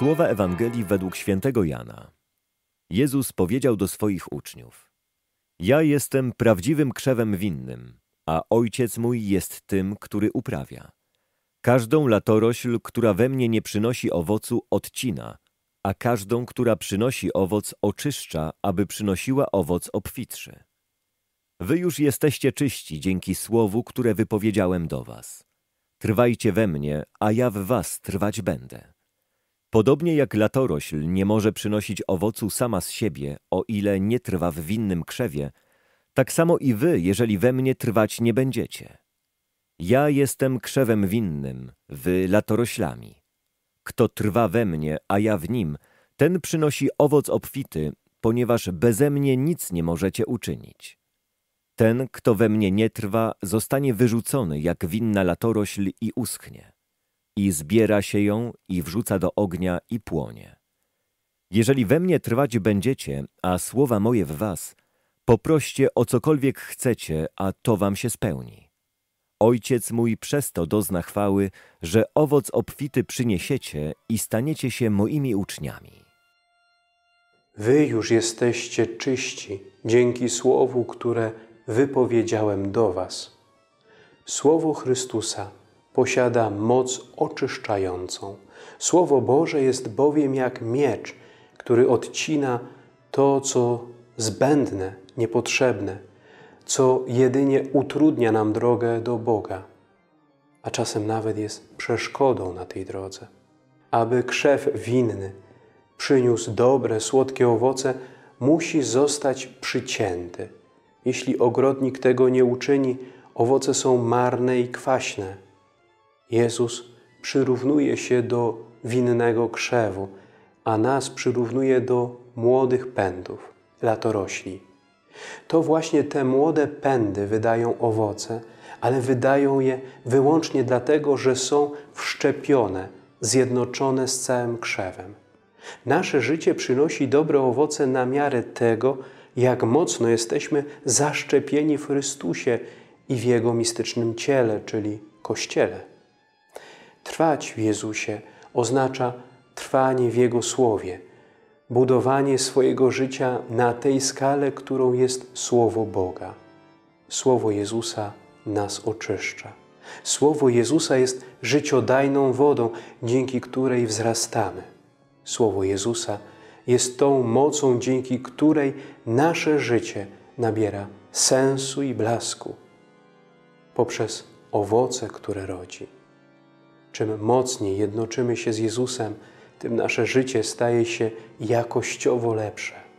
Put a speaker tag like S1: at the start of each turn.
S1: Słowa Ewangelii według świętego Jana. Jezus powiedział do swoich uczniów: Ja jestem prawdziwym krzewem winnym, a ojciec mój jest tym, który uprawia. Każdą latorośl, która we mnie nie przynosi owocu, odcina, a każdą, która przynosi owoc, oczyszcza, aby przynosiła owoc obfitszy. Wy już jesteście czyści dzięki słowu, które wypowiedziałem do was. Trwajcie we mnie, a ja w was trwać będę. Podobnie jak latorośl nie może przynosić owocu sama z siebie, o ile nie trwa w winnym krzewie, tak samo i wy, jeżeli we mnie trwać nie będziecie. Ja jestem krzewem winnym, wy latoroślami. Kto trwa we mnie, a ja w nim, ten przynosi owoc obfity, ponieważ beze mnie nic nie możecie uczynić. Ten, kto we mnie nie trwa, zostanie wyrzucony jak winna latorośl i uschnie i zbiera się ją i wrzuca do ognia i płonie. Jeżeli we mnie trwać będziecie, a słowa moje w was, poproście o cokolwiek chcecie, a to wam się spełni. Ojciec mój przez to dozna chwały, że owoc obfity przyniesiecie i staniecie się moimi uczniami.
S2: Wy już jesteście czyści dzięki słowu, które wypowiedziałem do was. Słowo Chrystusa posiada moc oczyszczającą. Słowo Boże jest bowiem jak miecz, który odcina to, co zbędne, niepotrzebne, co jedynie utrudnia nam drogę do Boga, a czasem nawet jest przeszkodą na tej drodze. Aby krzew winny przyniósł dobre, słodkie owoce, musi zostać przycięty. Jeśli ogrodnik tego nie uczyni, owoce są marne i kwaśne Jezus przyrównuje się do winnego krzewu, a nas przyrównuje do młodych pędów, latorośli. To właśnie te młode pędy wydają owoce, ale wydają je wyłącznie dlatego, że są wszczepione, zjednoczone z całym krzewem. Nasze życie przynosi dobre owoce na miarę tego, jak mocno jesteśmy zaszczepieni w Chrystusie i w Jego mistycznym ciele, czyli Kościele. Trwać w Jezusie oznacza trwanie w Jego Słowie, budowanie swojego życia na tej skale, którą jest Słowo Boga. Słowo Jezusa nas oczyszcza. Słowo Jezusa jest życiodajną wodą, dzięki której wzrastamy. Słowo Jezusa jest tą mocą, dzięki której nasze życie nabiera sensu i blasku poprzez owoce, które rodzi. Czym mocniej jednoczymy się z Jezusem, tym nasze życie staje się jakościowo lepsze.